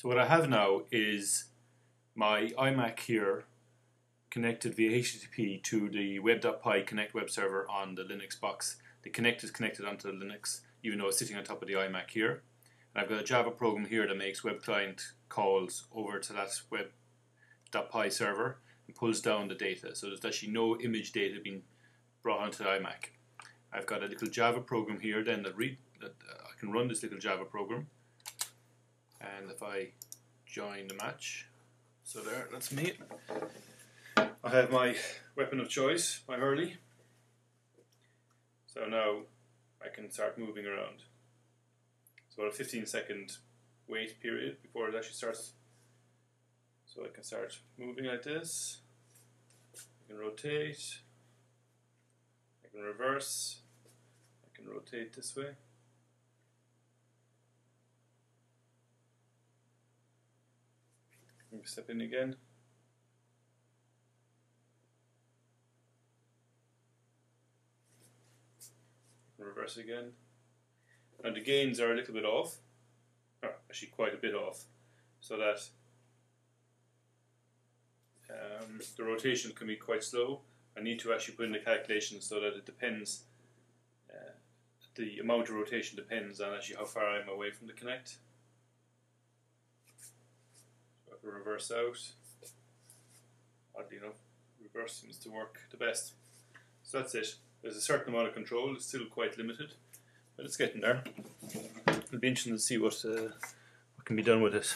So what I have now is my iMac here connected via HTTP to the web.py Kinect web server on the Linux box. The Kinect is connected onto the Linux, even though it's sitting on top of the iMac here. And I've got a Java program here that makes web client calls over to that web.py server and pulls down the data. So there's actually no image data being brought onto the iMac. I've got a little Java program here then that read that uh, I can run this little Java program. And if I join the match, so there, that's me. I have my weapon of choice, my Hurley. So now I can start moving around. So about a 15 second wait period before it actually starts. So I can start moving like this. I can rotate. I can reverse. I can rotate this way. Step in again. reverse again. And the gains are a little bit off, or actually quite a bit off, so that um, the rotation can be quite slow. I need to actually put in the calculation so that it depends, uh, the amount of rotation depends on actually how far I'm away from the Kinect. Reverse out, oddly enough, reverse seems to work the best. So that's it. There's a certain amount of control, it's still quite limited, but it's getting there. It'll be interesting to see what, uh, what can be done with it.